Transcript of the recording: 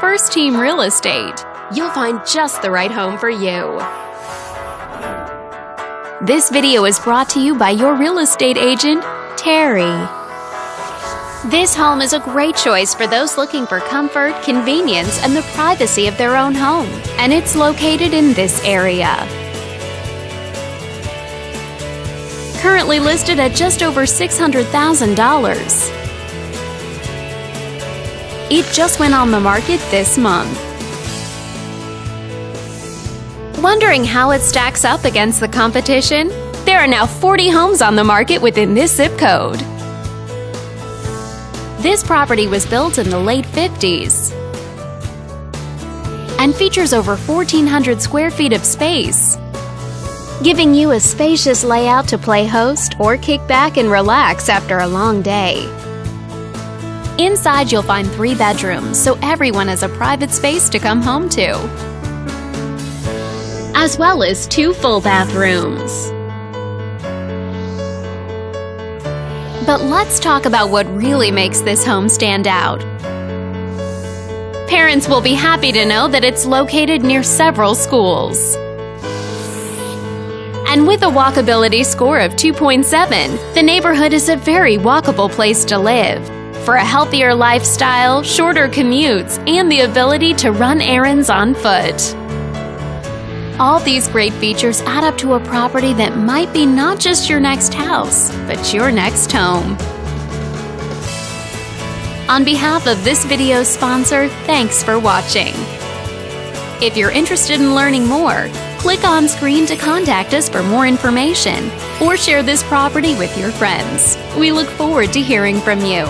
First Team Real Estate. You'll find just the right home for you. This video is brought to you by your real estate agent, Terry. This home is a great choice for those looking for comfort, convenience, and the privacy of their own home, and it's located in this area. Currently listed at just over $600,000. It just went on the market this month. Wondering how it stacks up against the competition? There are now 40 homes on the market within this zip code. This property was built in the late 50s and features over 1,400 square feet of space, giving you a spacious layout to play host or kick back and relax after a long day. Inside, you'll find three bedrooms, so everyone has a private space to come home to, as well as two full bathrooms. But let's talk about what really makes this home stand out. Parents will be happy to know that it's located near several schools. And with a walkability score of 2.7, the neighborhood is a very walkable place to live for a healthier lifestyle, shorter commutes, and the ability to run errands on foot. All these great features add up to a property that might be not just your next house, but your next home. On behalf of this video's sponsor, thanks for watching. If you're interested in learning more, click on screen to contact us for more information or share this property with your friends. We look forward to hearing from you.